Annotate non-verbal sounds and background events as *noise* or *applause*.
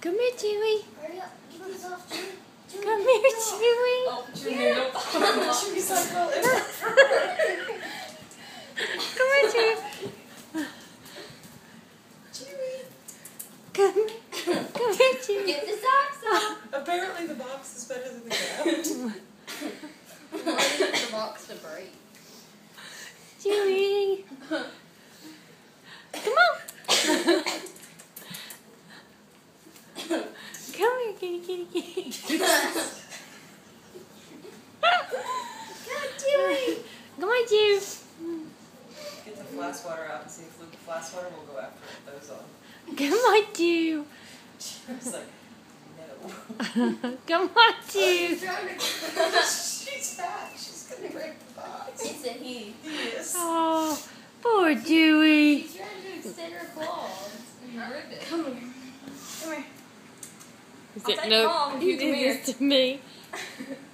Come here, Chewy. Hurry up. Get these off, Chewy. Chewy, Come here, these off. Chewy. Oh, Junior, nope. *laughs* Chewy's like, well, *laughs* Come here, Chewy. Chewy. Come, here. come here, Chewy. Get the socks off. Apparently the box is better than the ground. *laughs* Why did the box to break? Chewy. Come on. Come here, kitty, kitty, kitty. *laughs* God, Chewy. Come on, Chewy. Get the flash water out and see if Luke Fly Swatter will go after it those on. Come on, Chewy. Chewy's like, no. *laughs* Come on, Chewy. *laughs* She's fat. She's gonna break the box. It's a he. Yes. Oh, poor Chewy. She's trying to extend her claws and rip it. Come here. Come here. Is I'll take no? Mom if You *laughs* you did this to me. *laughs*